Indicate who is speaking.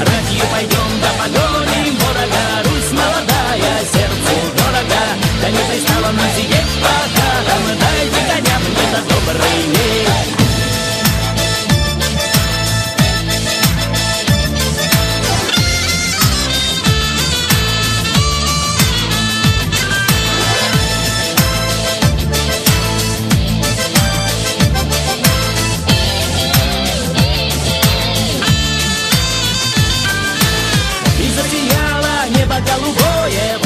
Speaker 1: Ратью пойдем до погони ворога Русь молодая, сердцу дорога. Да не пристало нам сидеть пока Там дайте de aluboi é